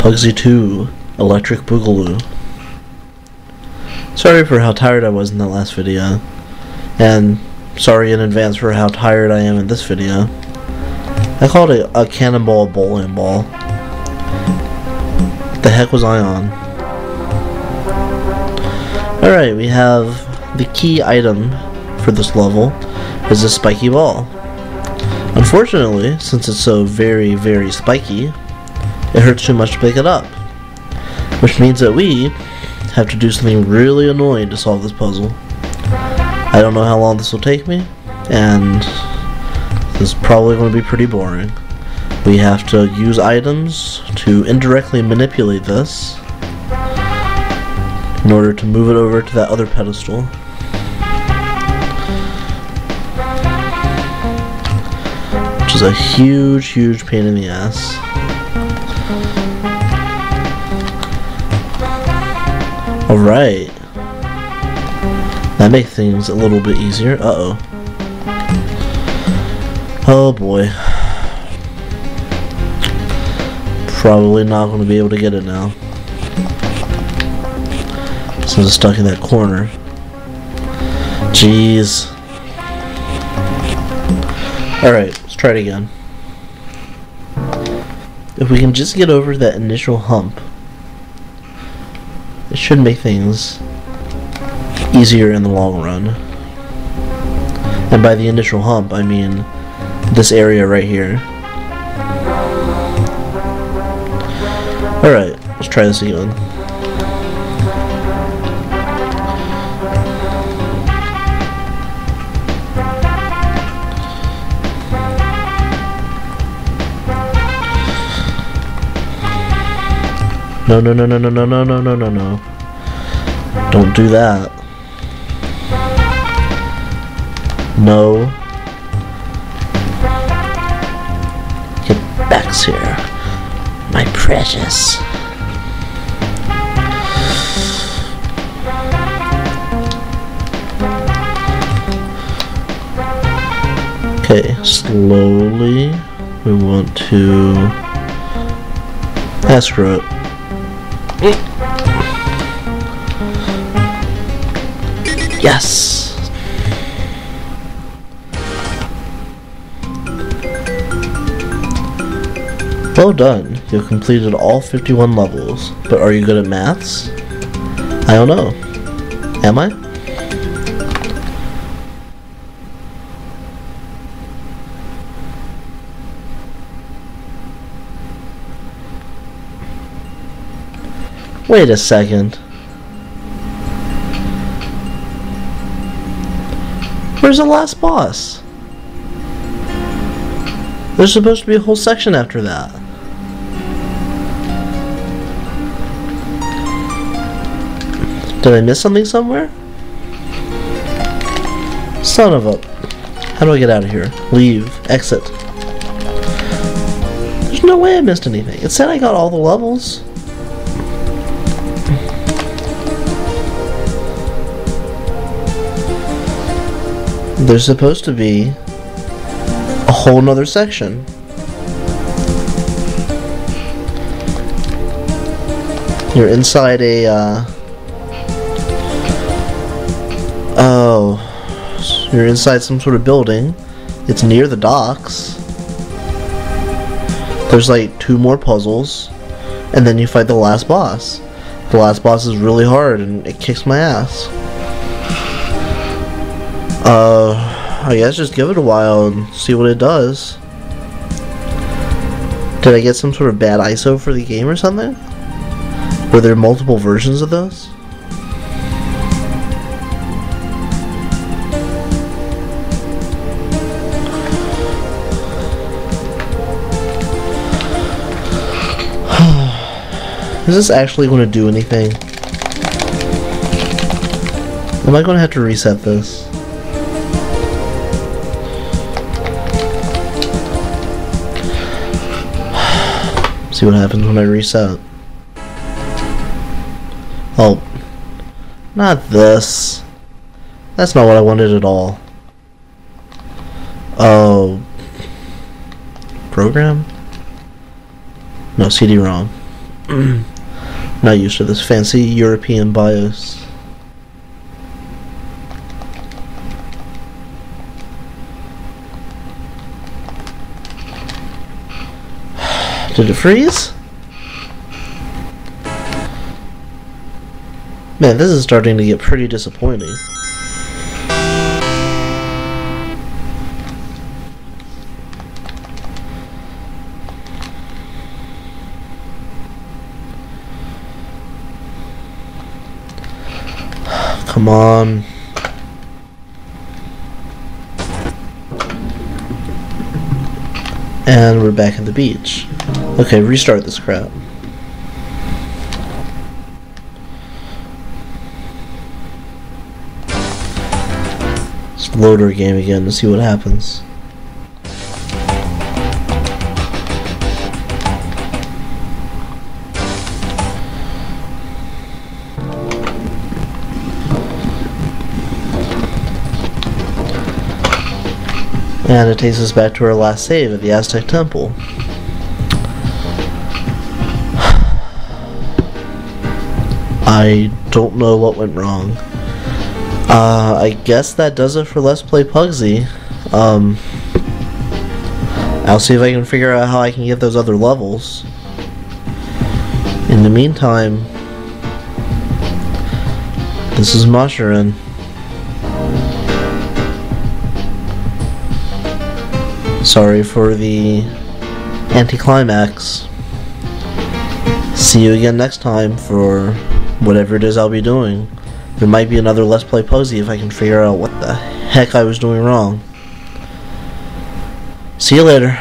Puggsy 2 Electric Boogaloo. Sorry for how tired I was in that last video. And sorry in advance for how tired I am in this video. I called it a cannonball bowling ball. What the heck was I on? Alright, we have the key item for this level is a spiky ball. Unfortunately, since it's so very, very spiky, it hurts too much to pick it up. Which means that we have to do something really annoying to solve this puzzle. I don't know how long this will take me, and this is probably going to be pretty boring. We have to use items to indirectly manipulate this in order to move it over to that other pedestal. Which is a huge, huge pain in the ass. Alright. That makes things a little bit easier. Uh-oh. Oh boy. Probably not going to be able to get it now. Since it's stuck in that corner. Jeez. Alright, let's try it again. If we can just get over that initial hump, it should make things easier in the long run. And by the initial hump, I mean this area right here. Alright, let's try this again. No, no, no, no, no, no, no, no, no, no, no. Don't do that. No. Get back here, my precious. Okay, slowly we want to her up. Yes! Well done. You've completed all 51 levels. But are you good at maths? I don't know. Am I? Wait a second. Where's the last boss? There's supposed to be a whole section after that. Did I miss something somewhere? Son of a... How do I get out of here? Leave. Exit. There's no way I missed anything. It said I got all the levels. There's supposed to be a whole nother section. You're inside a, uh... Oh. You're inside some sort of building. It's near the docks. There's like two more puzzles. And then you fight the last boss. The last boss is really hard and it kicks my ass. Uh, I guess just give it a while and see what it does. Did I get some sort of bad ISO for the game or something? Were there multiple versions of those? Is this actually going to do anything? Am I going to have to reset this? See what happens when I reset. Oh. Not this. That's not what I wanted at all. Oh. Program? No, CD-ROM. Not used to this fancy European BIOS. Did it freeze? Man, this is starting to get pretty disappointing. Come on. And we're back at the beach. Okay, restart this crap. Let's load our game again to see what happens. And it takes us back to our last save at the Aztec Temple. I don't know what went wrong. Uh, I guess that does it for Let's Play Puggsy. Um, I'll see if I can figure out how I can get those other levels. In the meantime, this is Mushroom. Sorry for the anticlimax. See you again next time for whatever it is I'll be doing. There might be another Let's Play Puggsy if I can figure out what the heck I was doing wrong. See you later.